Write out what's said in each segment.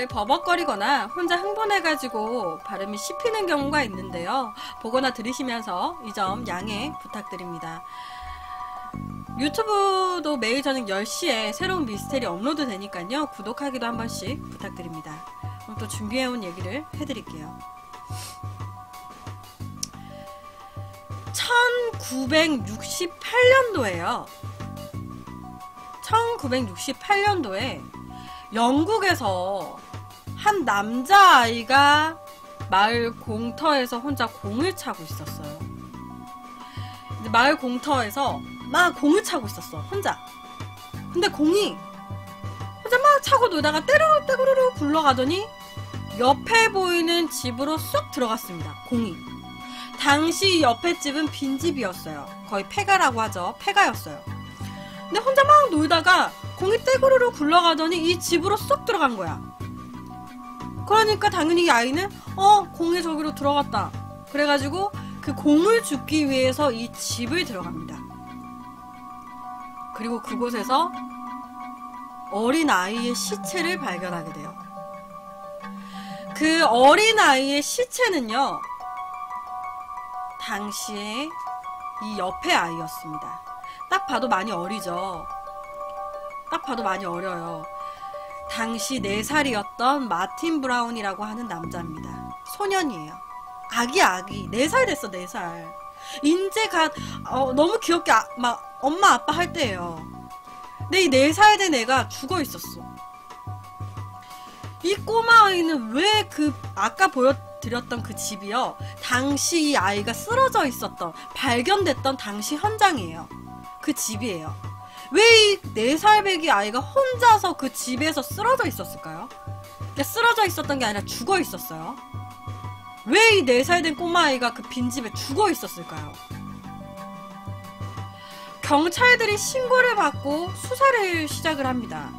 말을 버벅거리거나 혼자 흥분해가지고 발음이 씹히는 경우가 있는데요. 보거나 들으시면서 이 점 양해 부탁드립니다. 유튜브도 매일 저녁 10시에 새로운 미스테리 업로드 되니까요. 구독하기도 한 번씩 부탁드립니다. 그럼 또 준비해온 얘기를 해드릴게요. 1968년도에요. 1968년도에 영국에서 한 남자아이가 마을 공터에서 혼자 공을 차고 있었어요. 마을 공터에서 막 공을 차고 있었어, 혼자. 근데 공이 혼자 막 차고 놀다가 때르르때르르 굴러가더니 옆에 보이는 집으로 쏙 들어갔습니다, 공이. 당시 옆에 집은 빈집이었어요. 거의 폐가라고 하죠. 폐가였어요. 근데 혼자 막 놀다가 공이 떼구르르 굴러가더니 이 집으로 쏙 들어간 거야. 그러니까 당연히 이 아이는 어 공이 저기로 들어갔다. 그래가지고 그 공을 줍기 위해서 이 집을 들어갑니다. 그리고 그곳에서 어린 아이의 시체를 발견하게 돼요. 그 어린 아이의 시체는요, 당시에 이 옆에 아이였습니다. 딱 봐도 많이 어리죠. 딱 봐도 많이 어려요. 당시 4살이었던 마틴 브라운이라고 하는 남자입니다. 소년이에요. 아기 아기. 4살 됐어 4살. 인제 갓 어, 너무 귀엽게 아, 막 엄마 아빠 할 때예요. 근데 이 4살 된 애가 죽어 있었어. 이 꼬마 아이는 왜 그 아까 보여드렸던 그 집이요. 당시 이 아이가 쓰러져 있었던 발견됐던 당시 현장이에요. 그 집이에요. 왜이 4살 배기 아이가 혼자서 그 집에서 쓰러져 있었을까요? 그러니까 쓰러져 있었던 게 아니라 죽어 있었어요. 왜이 4살 된 꼬마아이가 그 빈집에 죽어 있었을까요? 경찰들이 신고를 받고 수사를 시작을 합니다.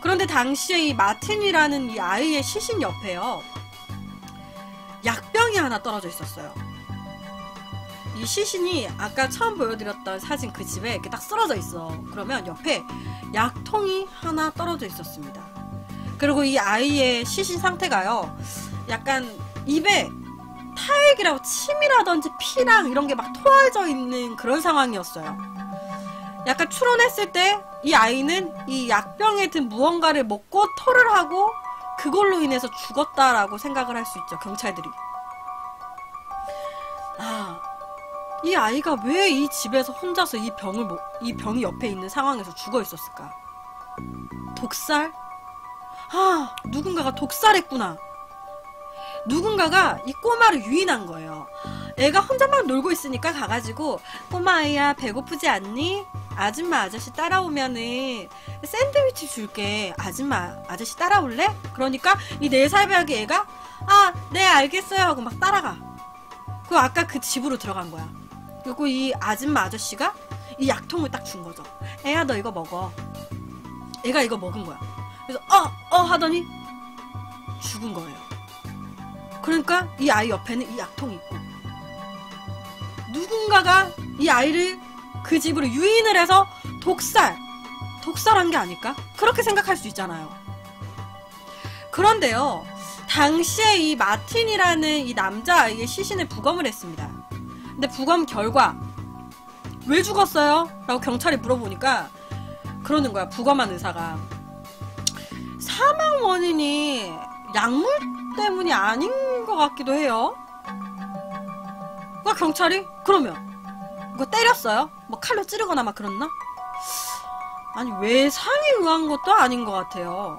그런데 당시에 이 마틴이라는 이 아이의 시신 옆에요. 약병이 하나 떨어져 있었어요. 이 시신이 아까 처음 보여드렸던 사진 그 집에 이렇게 딱 쓰러져 있어. 그러면 옆에 약통이 하나 떨어져 있었습니다. 그리고 이 아이의 시신 상태가요. 약간 입에 타액이라고 침이라든지 피랑 이런 게 막 토해져 있는 그런 상황이었어요. 약간 추론했을 때 이 아이는 이 약병에 든 무언가를 먹고 토를 하고 그걸로 인해서 죽었다라고 생각을 할 수 있죠. 경찰들이. 아, 이 아이가 왜 이 집에서 혼자서 이 병을 먹, 이 병이 옆에 있는 상황에서 죽어 있었을까? 독살? 아, 누군가가 독살했구나. 누군가가 이 꼬마를 유인한 거예요. 애가 혼자 막 놀고 있으니까 가가지고 꼬마 아이야 배고프지 않니? 아줌마 아저씨 따라오면은 샌드위치 줄게. 아줌마 아저씨 따라올래? 그러니까 이 네 살배기 애가 아 네 알겠어요 하고 막 따라가. 그 아까 그 집으로 들어간 거야. 그리고 이 아줌마 아저씨가 이 약통을 딱 준 거죠. 애야 너 이거 먹어. 애가 이거 먹은 거야. 그래서 어어 어 하더니 죽은 거예요. 그러니까 이 아이 옆에는 이 약통이 있고 누군가가 이 아이를 그 집으로 유인을 해서 독살, 독살한 게 아닐까? 그렇게 생각할 수 있잖아요. 그런데요, 당시에 이 마틴이라는 이 남자아이의 시신을 부검을 했습니다. 근데 부검 결과, 왜 죽었어요? 라고 경찰이 물어보니까, 그러는 거야, 부검한 의사가. 사망 원인이 약물 때문이 아닌 것 같기도 해요. 그 경찰이? 그러면 뭐 때렸어요? 뭐 칼로 찌르거나 막 그랬나? 아니 외상에 의한 것도 아닌 것 같아요.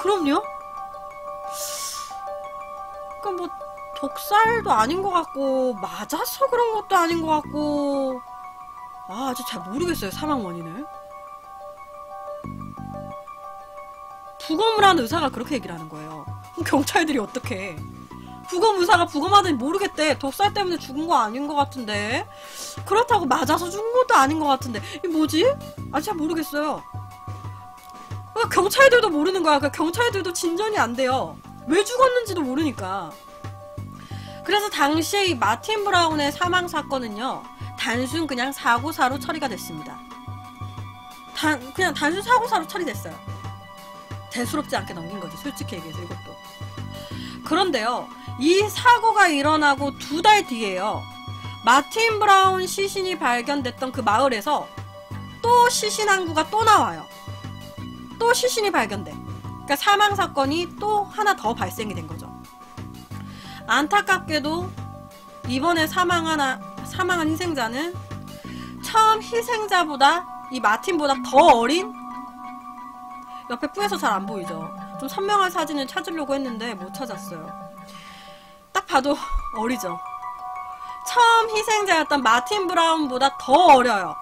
그럼요? 그럼 뭐 독살도 아닌 것 같고 맞아서 그런 것도 아닌 것 같고 아 아주 잘 모르겠어요 사망 원인을. 부검을 한 의사가 그렇게 얘기를 하는 거예요. 그럼 경찰들이 어떻게? 부검 의사가 부검하더니 모르겠대. 독살 때문에 죽은 거 아닌 것 같은데. 그렇다고 맞아서 죽은 것도 아닌 것 같은데. 이 뭐지? 아직 잘 모르겠어요. 경찰들도 모르는 거야. 그러니까 경찰들도 진전이 안 돼요. 왜 죽었는지도 모르니까. 그래서 당시에 이 마틴 브라운의 사망 사건은요. 단순 그냥 사고사로 처리가 됐습니다. 단, 그냥 단순 사고사로 처리됐어요. 대수롭지 않게 넘긴 거지 솔직히 얘기해서 이것도 그런데요 이 사고가 일어나고 두 달 뒤에요 마틴 브라운 시신이 발견됐던 그 마을에서 또 시신 항구가 또 나와요 또 시신이 발견돼 그러니까 사망 사건이 또 하나 더 발생이 된 거죠 안타깝게도 이번에 사망한 사망한 희생자는 처음 희생자보다 이 마틴보다 더 어린 옆에 뿌예서 잘 안 보이죠. 좀 선명한 사진을 찾으려고 했는데 못 찾았어요. 딱 봐도 어리죠. 처음 희생자였던 마틴 브라운보다 더 어려요.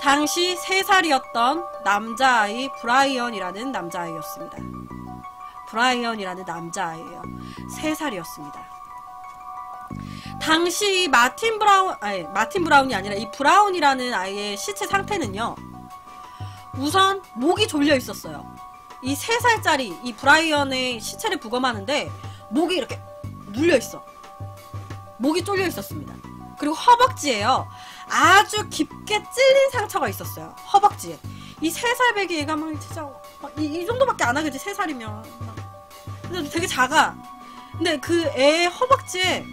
당시 3살이었던 남자아이 브라이언이라는 남자아이였습니다. 브라이언이라는 남자아이예요. 3살이었습니다. 당시 마틴 브라운, 아니, 마틴 브라운이 아니라 이 브라운이라는 아이의 시체 상태는요. 우선 목이 졸려 있었어요. 이 3살짜리 이 브라이언의 시체를 부검하는데 목이 이렇게 눌려 있어. 목이 졸려 있었습니다. 그리고 허벅지에요. 아주 깊게 찔린 상처가 있었어요. 허벅지에. 이 3살 배기 애가 막 진짜 이, 이 정도밖에 안 하겠지 3살이면. 근데 되게 작아. 근데 그애 허벅지에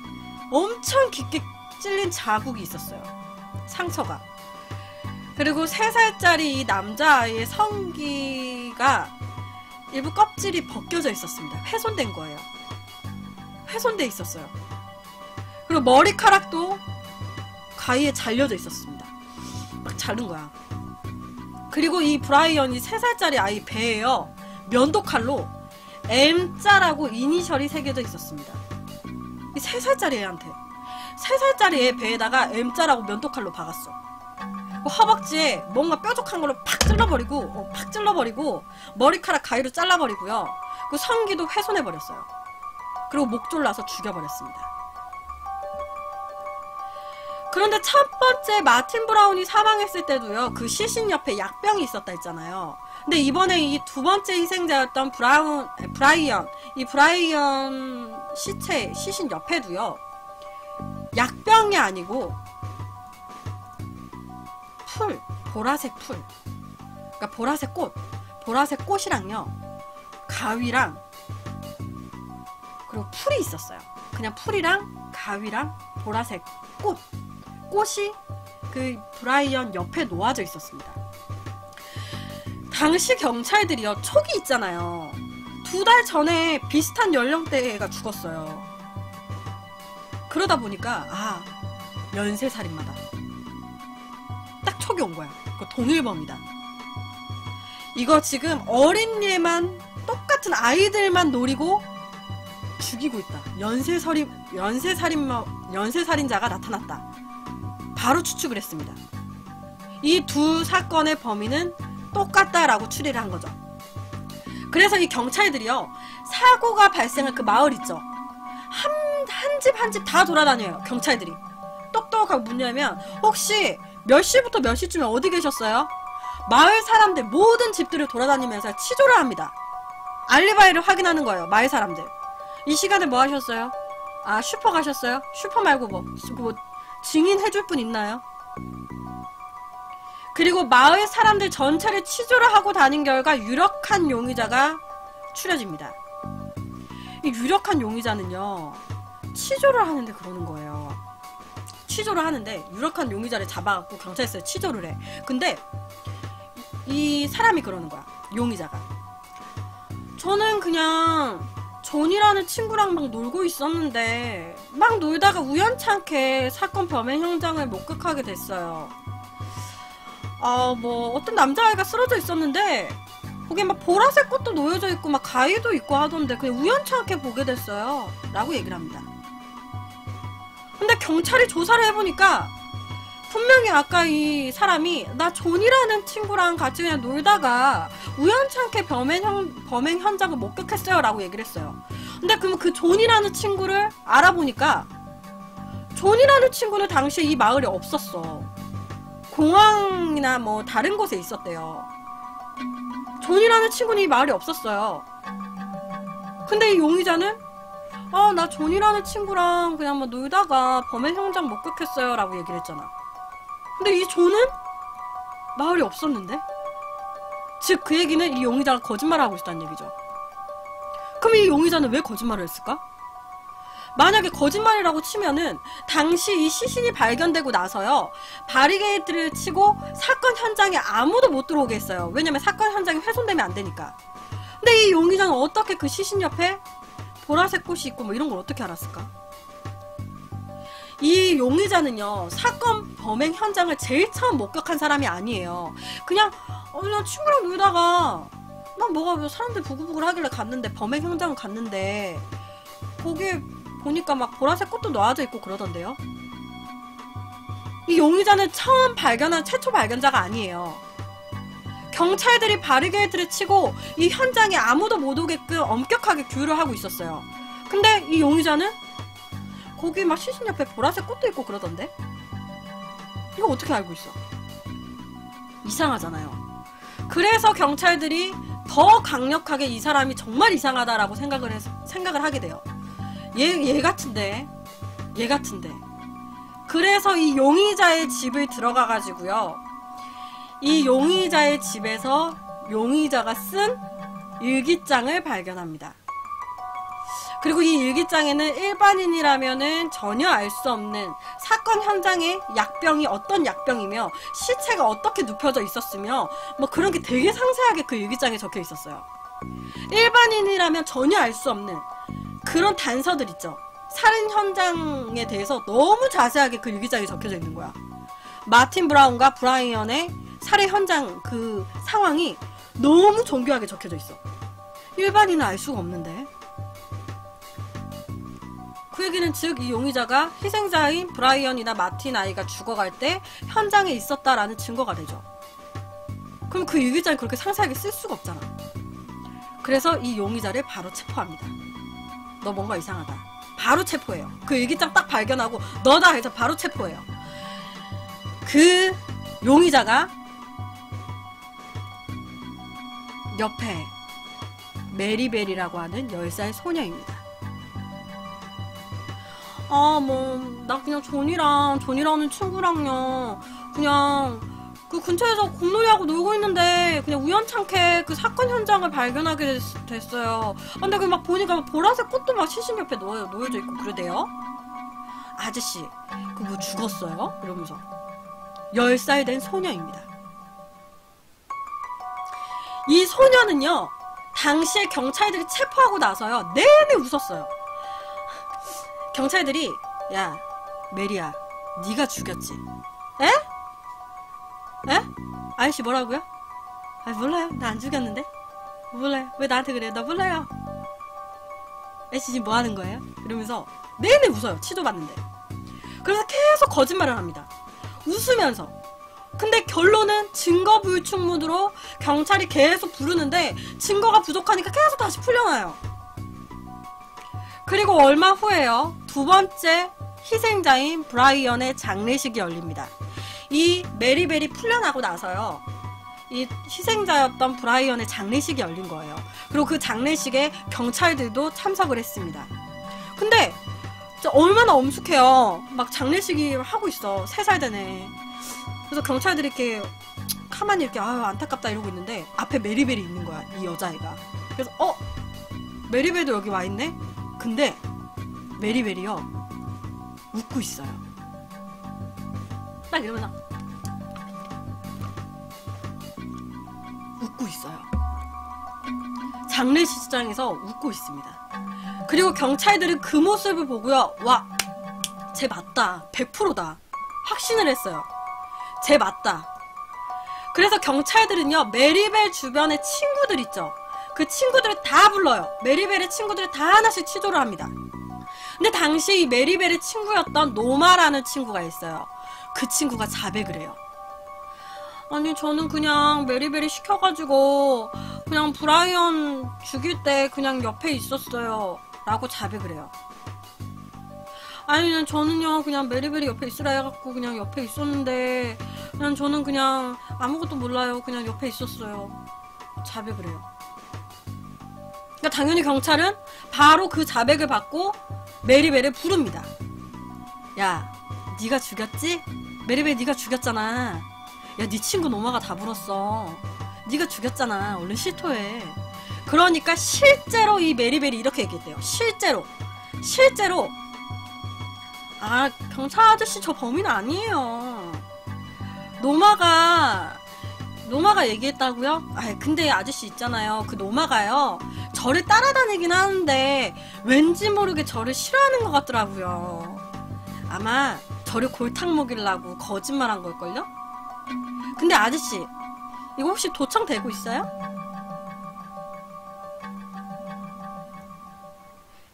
엄청 깊게 찔린 자국이 있었어요. 상처가. 그리고 3살짜리 이 남자아이의 성기가 일부 껍질이 벗겨져 있었습니다. 훼손된 거예요. 훼손돼 있었어요. 그리고 머리카락도 가위에 잘려져 있었습니다. 막 자른 거야. 그리고 이 브라이언이 3살짜리 아이 배에요. 면도칼로 M자라고 이니셜이 새겨져 있었습니다. 이 3살짜리 애한테. 3살짜리 애 배에다가 M자라고 면도칼로 박았어. 그 허벅지에 뭔가 뾰족한 걸로 팍 찔러버리고, 어, 팍 찔러버리고, 머리카락 가위로 잘라버리고요. 그 성기도 훼손해버렸어요. 그리고 목 졸라서 죽여버렸습니다. 그런데 첫 번째 마틴 브라운이 사망했을 때도요, 그 시신 옆에 약병이 있었다 했잖아요. 근데 이번에 이 두 번째 희생자였던 브라운, 브라이언, 이 브라이언 시체, 시신 옆에도요, 약병이 아니고, 풀, 보라색 풀. 그러니까 보라색 꽃, 보라색 꽃이랑요, 가위랑, 그리고 풀이 있었어요. 그냥 풀이랑 가위랑 보라색 꽃. 꽃이 그 브라이언 옆에 놓아져 있었습니다. 당시 경찰들이요, 촉이 있잖아요. 두 달 전에 비슷한 연령대의 애가 죽었어요. 그러다 보니까, 아, 연쇄살인마다. 딱 촉이 온 거야. 그 동일범이다. 이거 지금 어린 얘만, 똑같은 아이들만 노리고 죽이고 있다. 연쇄살인, 연쇄살인마, 연쇄살인자가 나타났다. 바로 추측을 했습니다. 이 두 사건의 범인은 똑같다라고 추리를 한 거죠. 그래서 이 경찰들이요, 사고가 발생한 그 마을 있죠. 한, 한 집 한 집 다 돌아다녀요, 경찰들이. 똑똑하고 문 열면, 혹시 몇 시부터 몇 시쯤에 어디 계셨어요? 마을 사람들 모든 집들을 돌아다니면서 치조를 합니다. 알리바이를 확인하는 거예요, 마을 사람들. 이 시간에 뭐 하셨어요? 아, 슈퍼 가셨어요? 슈퍼 말고 뭐, 뭐 증인해줄 분 있나요? 그리고 마을 사람들 전체를 치조를 하고 다닌 결과 유력한 용의자가 추려집니다. 이 유력한 용의자는요, 치조를 하는데 그러는 거예요. 치조를 하는데 유력한 용의자를 잡아갖고 경찰서에 치조를 해. 근데 이 사람이 그러는 거야. 용의자가. 저는 그냥 존이라는 친구랑 막 놀고 있었는데 막 놀다가 우연찮게 사건 범행 현장을 목격하게 됐어요. 아, 뭐 어떤 남자아이가 쓰러져 있었는데 거기에 막 보라색 꽃도 놓여져 있고 막 가위도 있고 하던데 그냥 우연찮게 보게 됐어요. 라고 얘기를 합니다. 근데 경찰이 조사를 해보니까 분명히 아까 이 사람이 나 존이라는 친구랑 같이 그냥 놀다가 우연찮게 범행, 현, 범행 현장을 목격했어요 라고 얘기를 했어요 근데 그럼 그 존이라는 친구를 알아보니까 존이라는 친구는 당시에 이 마을에 없었어 공항이나 뭐 다른 곳에 있었대요 존이라는 친구는 이 마을에 없었어요 근데 이 용의자는 아, 나 존이라는 친구랑 그냥 뭐 놀다가 범행 현장 목격했어요. 라고 얘기를 했잖아. 근데 이 존은 마을에 없었는데? 즉 그 얘기는 이 용의자가 거짓말을 하고 있다는 얘기죠. 그럼 이 용의자는 왜 거짓말을 했을까? 만약에 거짓말이라고 치면은 당시 이 시신이 발견되고 나서요 바리게이트를 치고 사건 현장에 아무도 못 들어오게 했어요. 왜냐면 사건 현장이 훼손되면 안 되니까. 근데 이 용의자는 어떻게 그 시신 옆에 보라색 꽃이 있고 뭐 이런 걸 어떻게 알았을까? 이 용의자는요 사건 범행 현장을 제일 처음 목격한 사람이 아니에요. 그냥 어, 그냥 친구랑 놀다가 막 뭐가 뭐 사람들 부글부글 하길래 갔는데 범행 현장 갔는데 거기에 보니까 막 보라색 꽃도 놓아져 있고 그러던데요. 이 용의자는 처음 발견한 최초 발견자가 아니에요. 경찰들이 바리게이트를 치고 이 현장에 아무도 못 오게끔 엄격하게 규율을 하고 있었어요. 근데 이 용의자는 거기 막 시신 옆에 보라색 꽃도 있고 그러던데? 이거 어떻게 알고 있어? 이상하잖아요. 그래서 경찰들이 더 강력하게 이 사람이 정말 이상하다라고 생각을 해서 생각을 하게 돼요. 얘, 얘 같은데. 얘 같은데. 그래서 이 용의자의 집을 들어가가지고요. 이 용의자의 집에서 용의자가 쓴 일기장을 발견합니다. 그리고 이 일기장에는 일반인이라면은 전혀 알 수 없는 사건 현장의 약병이 어떤 약병이며 시체가 어떻게 눕혀져 있었으며 뭐 그런 게 되게 상세하게 그 일기장에 적혀 있었어요. 일반인이라면 전혀 알 수 없는 그런 단서들 있죠. 살인 현장에 대해서 너무 자세하게 그 일기장에 적혀져 있는 거야. 마틴 브라운과 브라이언의 살해 현장 그 상황이 너무 정교하게 적혀져 있어. 일반인은 알 수가 없는데. 그 얘기는 즉 이 용의자가 희생자인 브라이언이나 마틴 아이가 죽어갈 때 현장에 있었다라는 증거가 되죠. 그럼 그 일기장을 그렇게 상세하게 쓸 수가 없잖아. 그래서 이 용의자를 바로 체포합니다. 너 뭔가 이상하다. 바로 체포해요. 그 일기장 딱 발견하고 너다 해서 바로 체포해요. 그 용의자가 옆에 메리벨이라고 하는 10살 소녀입니다. 아, 뭐, 나 그냥 존이랑, 존이라는 친구랑요, 그냥, 그 근처에서 공놀이하고 놀고 있는데, 그냥 우연찮게 그 사건 현장을 발견하게 됐, 어요 아, 근데 그 막 보니까 보라색 꽃도 막 시신 옆에 놓여, 놓여져 있고 그러대요. 아저씨, 그 뭐 죽었어요? 이러면서. 10살 된 소녀입니다. 이 소녀는요, 당시에 경찰들이 체포하고 나서요, 내내 웃었어요. 경찰들이 야 메리야 네가 죽였지 에? 에? 아저씨 뭐라고요? 아 몰라요 나 안 죽였는데 몰라요 왜 나한테 그래요 나 몰라요 아저씨 지금 뭐 하는 거예요? 이러면서 내내 웃어요 치도받는데 그래서 계속 거짓말을 합니다 웃으면서 근데 결론은 증거 불충분으로 경찰이 계속 부르는데 증거가 부족하니까 계속 다시 풀려나요 그리고 얼마 후에요. 두 번째 희생자인 브라이언의 장례식이 열립니다. 이 메리벨이 풀려나고 나서요. 이 희생자였던 브라이언의 장례식이 열린 거예요. 그리고 그 장례식에 경찰들도 참석을 했습니다. 근데 얼마나 엄숙해요. 막 장례식이 하고 있어. 세 살 되네. 그래서 경찰들이 이렇게 가만히 이렇게 아유 안타깝다 이러고 있는데 앞에 메리벨이 있는 거야. 이 여자애가. 그래서 어 메리벨도 여기 와 있네. 근데 메리벨이요 웃고 있어요. 딱 이러면서 웃고 있어요. 장례식장에서 웃고 있습니다. 그리고 경찰들은 그 모습을 보고요. 와, 쟤 맞다. 100%다. 확신을 했어요. 쟤 맞다. 그래서 경찰들은요, 메리벨 주변의 친구들 있죠. 그 친구들을 다 불러요. 메리벨의 친구들을 다 하나씩 취조를 합니다. 근데 당시 이 메리벨의 친구였던 노마라는 친구가 있어요. 그 친구가 자백을 해요. 아니 저는 그냥 메리벨이 시켜가지고 그냥 브라이언 죽일 때 그냥 옆에 있었어요. 라고 자백을 해요. 아니 저는요 그냥 메리벨이 옆에 있으라 해갖고 그냥 옆에 있었는데 그냥 저는 그냥 아무것도 몰라요. 그냥 옆에 있었어요. 자백을 해요. 그러니까 당연히 경찰은 바로 그 자백을 받고 메리벨을 부릅니다. 야, 네가 죽였지? 메리벨 네가 죽였잖아. 야, 네 친구 노마가 다 불었어. 네가 죽였잖아. 얼른 실토해. 그러니까 실제로 이 메리벨이 이렇게 얘기했대요. 실제로. 실제로. 아, 경찰 아저씨 저 범인 아니에요. 노마가, 노마가 얘기했다고요? 아, 근데 아저씨 있잖아요. 그 노마가요. 저를 따라다니긴 하는데 왠지 모르게 저를 싫어하는 것 같더라고요. 아마 저를 골탕 먹이려고 거짓말한 걸걸요? 근데 아저씨, 이거 혹시 도청되고 있어요?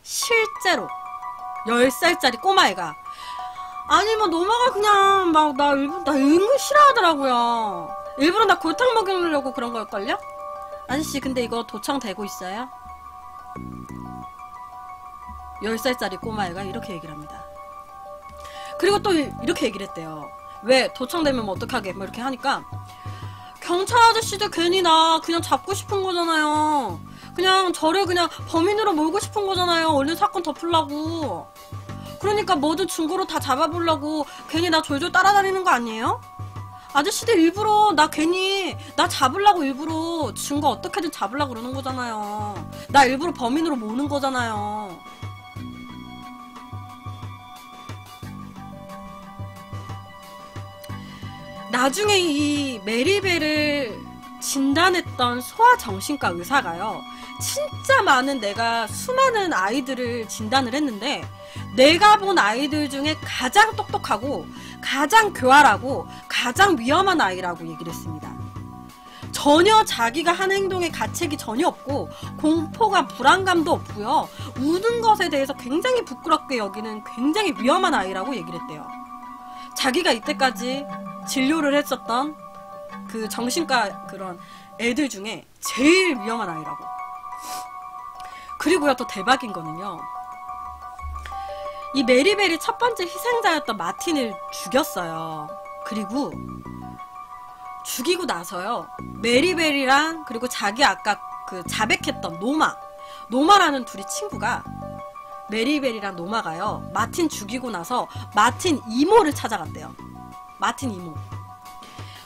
실제로 10살짜리 꼬마애가 아니 뭐 노마가 그냥 막 나 일부 나 은근 싫어하더라고요. 일부러 나 골탕 먹이려고 그런 걸걸요? 아저씨 근데 이거 도청되고 있어요? 10살짜리 꼬마애가 이렇게 얘기를 합니다. 그리고 또 이렇게 얘기를 했대요. 왜 도청되면 뭐 어떡하게 뭐 이렇게 하니까 경찰 아저씨도 괜히 나 그냥 잡고 싶은 거잖아요. 그냥 저를 그냥 범인으로 몰고 싶은 거잖아요. 얼른 사건 덮으려고. 그러니까 뭐든 증거로 다 잡아보려고 괜히 나 졸졸 따라다니는 거 아니에요? 아저씨들 일부러 나 괜히 나 잡으려고 일부러 증거 어떻게든 잡으려고 그러는 거잖아요. 나 일부러 범인으로 모는 거잖아요. 나중에 이 메리벨을 진단했던 소아정신과 의사가요. 진짜 많은 내가 수많은 아이들을 진단을 했는데 내가 본 아이들 중에 가장 똑똑하고 가장 교활하고 가장 위험한 아이라고 얘기를 했습니다. 전혀 자기가 하는 행동에 가책이 전혀 없고 공포가 불안감도 없고요. 우는 것에 대해서 굉장히 부끄럽게 여기는 굉장히 위험한 아이라고 얘기를 했대요. 자기가 이때까지 진료를 했었던 그 정신과 그런 애들 중에 제일 위험한 아이라고. 그리고요, 또 대박인 거는요. 이 메리벨이 첫 번째 희생자였던 마틴을 죽였어요. 그리고 죽이고 나서요. 메리벨이랑 그리고 자기 아까 그 자백했던 노마, 노마라는 둘이 친구가 메리벨이랑 노마가요. 마틴 죽이고 나서 마틴 이모를 찾아갔대요. 마틴 이모.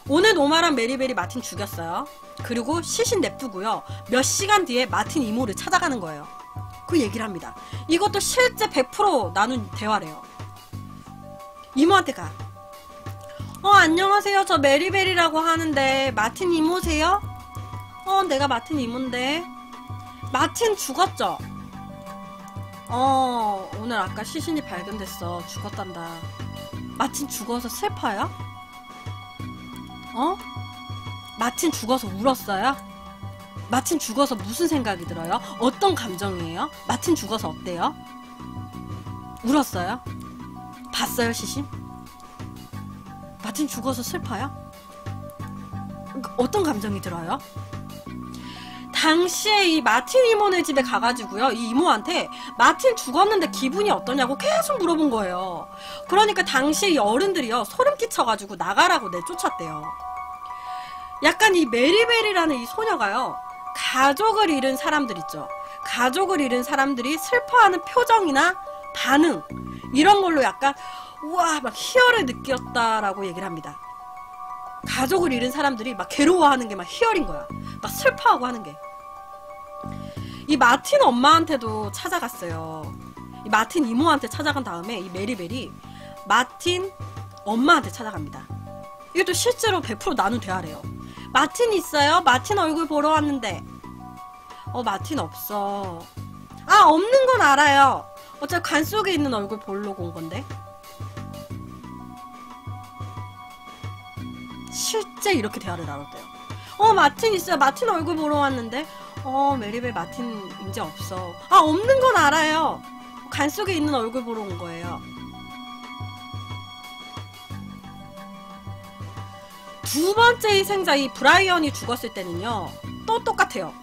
오늘 노마랑 메리벨이 마틴 죽였어요. 그리고 시신 냅두고요. 몇 시간 뒤에 마틴 이모를 찾아가는 거예요. 그 얘기를 합니다. 이것도 실제 100% 나눈 대화래요. 이모한테 가. 어, 안녕하세요. 저 메리벨이라고 하는데, 마틴 이모세요? 어, 내가 마틴 이모인데. 마틴 죽었죠? 어, 오늘 아까 시신이 발견됐어. 죽었단다. 마틴 죽어서 슬퍼요? 어? 마틴 죽어서 울었어요? 마틴 죽어서 무슨 생각이 들어요? 어떤 감정이에요? 마틴 죽어서 어때요? 울었어요? 봤어요, 시신? 마틴 죽어서 슬퍼요? 어떤 감정이 들어요? 당시에 이 마틴 이모네 집에 가가지고요, 이 이모한테 마틴 죽었는데 기분이 어떠냐고 계속 물어본 거예요. 그러니까 당시에 이 어른들이요, 소름 끼쳐가지고 나가라고 내쫓았대요. 약간 이 메리벨이라는 이 소녀가요, 가족을 잃은 사람들 있죠. 가족을 잃은 사람들이 슬퍼하는 표정이나 반응, 이런 걸로 약간, 우와, 막 희열을 느꼈다라고 얘기를 합니다. 가족을 잃은 사람들이 막 괴로워하는 게 막 희열인 거야. 막 슬퍼하고 하는 게. 이 마틴 엄마한테도 찾아갔어요. 이 마틴 이모한테 찾아간 다음에 이 메리벨이 마틴 엄마한테 찾아갑니다. 이것도 실제로 100% 나눈 대화래요. 마틴 있어요? 마틴 얼굴 보러 왔는데. 어, 마틴 없어. 아, 없는 건 알아요. 어차피 관 속에 있는 얼굴 보려고 온 건데. 실제 이렇게 대화를 나눴대요. 어, 마틴 있어요. 마틴 얼굴 보러 왔는데. 어, 메리벨 마틴 이제 없어. 아, 없는 건 알아요. 관 속에 있는 얼굴 보러 온 거예요. 두 번째 희생자 이 브라이언이 죽었을 때는요. 또 똑같아요.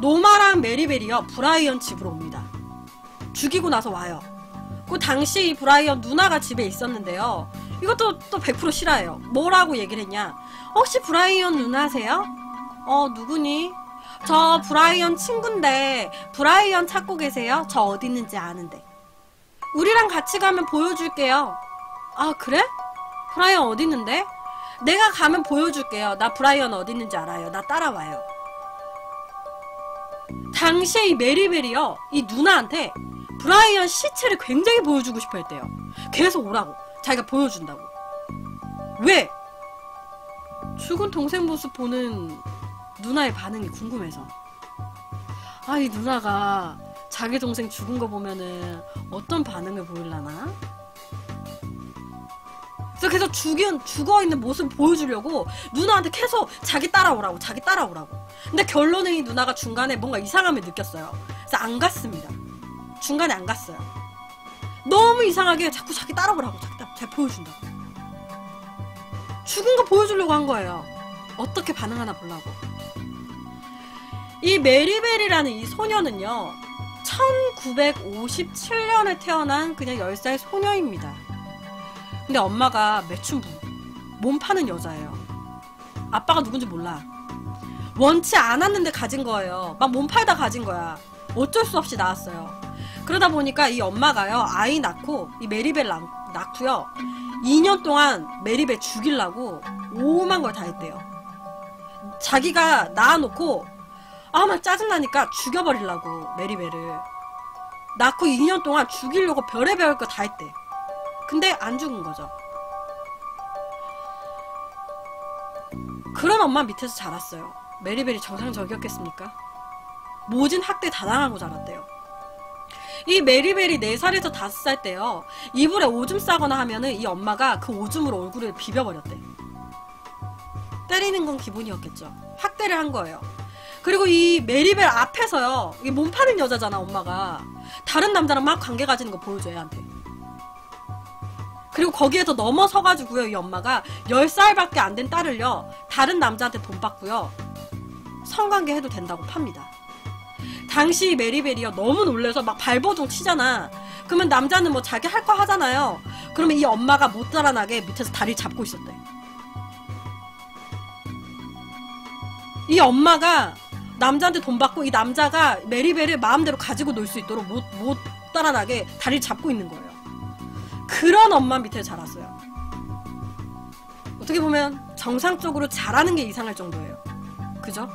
노마랑 메리벨이요. 브라이언 집으로 옵니다. 죽이고 나서 와요. 그 당시 이 브라이언 누나가 집에 있었는데요. 이것도 또 100% 싫어해요. 뭐라고 얘기를 했냐? 혹시 브라이언 누나세요? 어, 누구니? 저 브라이언 친구인데 브라이언 찾고 계세요? 저 어디 있는지 아는데. 우리랑 같이 가면 보여줄게요. 아, 그래? 브라이언 어디 있는데? 내가 가면 보여줄게요. 나 브라이언 어디 있는지 알아요. 나 따라와요. 당시에 이 메리벨이요. 이 누나한테 브라이언 시체를 굉장히 보여주고 싶어 했대요. 계속 오라고. 자기가 보여준다고. 왜? 죽은 동생 모습 보는 누나의 반응이 궁금해서. 아, 이 누나가 자기 동생 죽은 거 보면은 어떤 반응을 보일라나? 그래서 계속 죽인, 죽어 있는 모습 보여주려고 누나한테 계속 자기 따라오라고, 자기 따라오라고. 근데 결론은 이 누나가 중간에 뭔가 이상함을 느꼈어요. 그래서 안 갔습니다. 중간에 안 갔어요. 너무 이상하게 자꾸 자기 따라오라고, 자기 따라, 잘 보여준다고. 죽은 거 보여주려고 한 거예요. 어떻게 반응하나 보려고. 이 메리벨이라는 이 소녀는요, 1957년에 태어난 그냥 10살 소녀입니다. 근데 엄마가 매춘부, 몸 파는 여자예요. 아빠가 누군지 몰라. 원치 않았는데 가진 거예요. 막 몸 팔다 가진 거야. 어쩔 수 없이 낳았어요. 그러다 보니까 이 엄마가요, 아이 낳고, 이 메리벨 낳, 낳고요, 2년 동안 메리벨 죽이려고 오만 걸 다 했대요. 자기가 낳아놓고, 아, 막 짜증나니까 죽여버리려고, 메리벨을. 낳고 2년 동안 죽이려고 별의별 거 다 했대. 근데 안 죽은 거죠. 그런 엄마 밑에서 자랐어요. 메리벨이 정상적이었겠습니까? 모진 학대 다 당하고 자랐대요. 이 메리벨이 4살에서 5살 때요. 이불에 오줌 싸거나 하면은 이 엄마가 그 오줌으로 얼굴을 비벼버렸대. 때리는 건 기본이었겠죠. 학대를 한 거예요. 그리고 이 메리벨 앞에서요. 이 몸 파는 여자잖아, 엄마가. 다른 남자랑 막 관계 가지는 거 보여줘, 애한테. 그리고 거기에서 넘어서가지고요, 이 엄마가 10살밖에 안 된 딸을요, 다른 남자한테 돈 받고요, 성관계 해도 된다고 팝니다. 당시 메리벨이요, 너무 놀래서 막 발버둥 치잖아. 그러면 남자는 뭐 자기 할 거 하잖아요. 그러면 이 엄마가 못 자라나게 밑에서 다리를 잡고 있었대. 이 엄마가 남자한테 돈 받고 이 남자가 메리벨을 마음대로 가지고 놀 수 있도록 못, 못 따라나게 다리를 잡고 있는 거예요. 그런 엄마 밑에 자랐어요. 어떻게 보면 정상적으로 잘하는 게 이상할 정도예요. 그죠?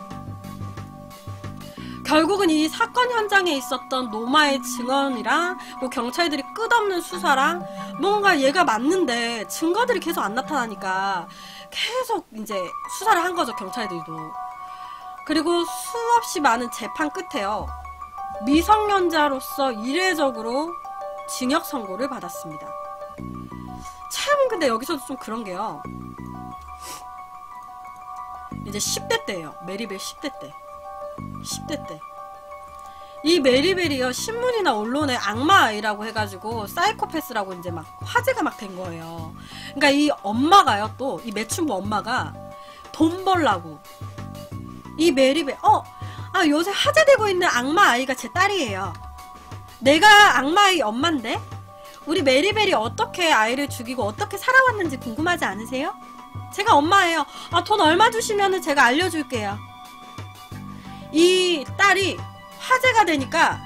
결국은 이 사건 현장에 있었던 노마의 증언이랑 뭐 경찰들이 끝없는 수사랑 뭔가 얘가 맞는데 증거들이 계속 안 나타나니까 계속 이제 수사를 한 거죠 경찰들도 그리고 수없이 많은 재판 끝에요 미성년자로서 이례적으로 징역 선고를 받았습니다. 참 근데 여기서도 좀 그런 게요. 이제 10대 때예요. 메리벨 10대 때. 10대 때. 이 메리벨이요 신문이나 언론에 악마 아이라고 해가지고 사이코패스라고 이제 막 화제가 막 된 거예요. 그러니까 이 엄마가요 또 이 매춘부 엄마가 돈 벌라고 이 메리벨 어아 요새 화제되고 있는 악마 아이가 제 딸이에요. 내가 악마 아이 엄마인데 우리 메리벨이 어떻게 아이를 죽이고 어떻게 살아왔는지 궁금하지 않으세요? 제가 엄마예요. 아, 돈 얼마 주시면 제가 알려줄게요. 이 딸이 화제가 되니까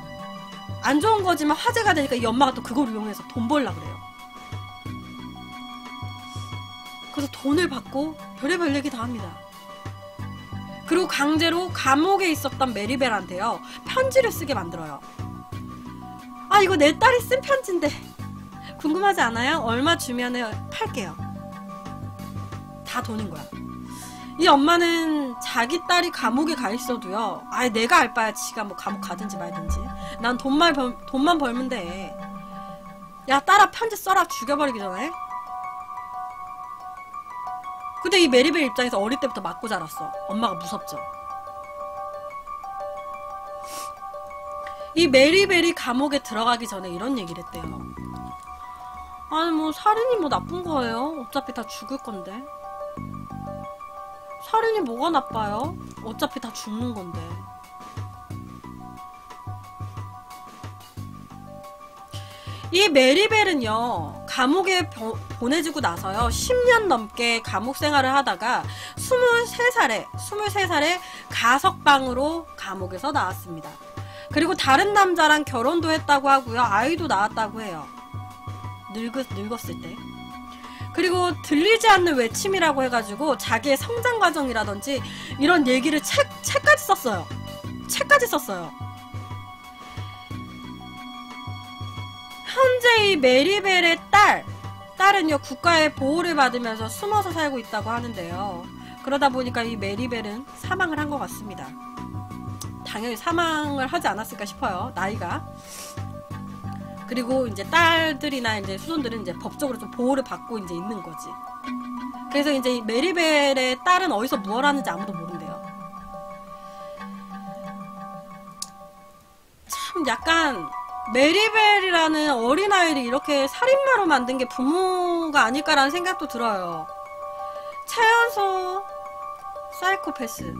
안 좋은 거지만 화제가 되니까 이 엄마가 또 그걸 이용해서 돈 벌라 그래요. 그래서 돈을 받고 별의별 얘기 다 합니다. 그리고 강제로 감옥에 있었던 메리벨한테요 편지를 쓰게 만들어요. 아 이거 내 딸이 쓴 편지인데 궁금하지 않아요? 얼마 주면은 팔게요. 다 돈인 거야. 이 엄마는 자기 딸이 감옥에 가 있어도요. 아예 내가 알 바야 지가 뭐 감옥 가든지 말든지. 난 돈만 벌, 돈만 벌면 돼. 야 딸아 편지 써라 죽여버리기 전에. 근데 이 메리벨 입장에서 어릴 때부터 맞고 자랐어. 엄마가 무섭죠. 이 메리벨이 감옥에 들어가기 전에 이런 얘기를 했대요. 아니 뭐 살인이 뭐 나쁜 거예요? 어차피 다 죽을 건데. 살인이 뭐가 나빠요? 어차피 다 죽는 건데. 이 메리벨은요, 감옥에 보, 보내지고 나서요, 10년 넘게 감옥 생활을 하다가 23살에, 23살에 가석방으로 감옥에서 나왔습니다. 그리고 다른 남자랑 결혼도 했다고 하고요, 아이도 낳았다고 해요. 늙었, 늙었을 때. 그리고 들리지 않는 외침이라고 해가지고 자기의 성장 과정이라든지 이런 얘기를 책, 책까지 썼어요. 책까지 썼어요. 현재 이 메리벨의 딸, 딸은요, 국가의 보호를 받으면서 숨어서 살고 있다고 하는데요. 그러다 보니까 이 메리벨은 사망을 한 것 같습니다. 당연히 사망을 하지 않았을까 싶어요. 나이가. 그리고 이제 딸들이나 이제 수손들은 이제 법적으로 좀 보호를 받고 이제 있는 거지. 그래서 이제 이 메리벨의 딸은 어디서 무엇 하는지 아무도 모른대요. 참 약간 메리벨이라는 어린아이를 이렇게 살인마로 만든 게 부모가 아닐까라는 생각도 들어요. 최연소 사이코패스.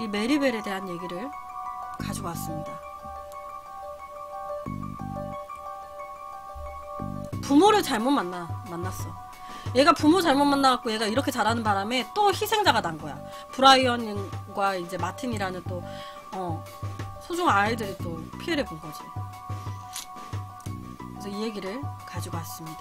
이 메리벨에 대한 얘기를 가지고 왔습니다. 부모를 잘못 만나, 만났어. 얘가 부모 잘못 만나갖고 얘가 이렇게 잘하는 바람에 또 희생자가 난 거야. 브라이언과 이제 마틴이라는 또, 어, 소중한 아이들이 또 피해를 본 거지. 그래서 이 얘기를 가지고 왔습니다.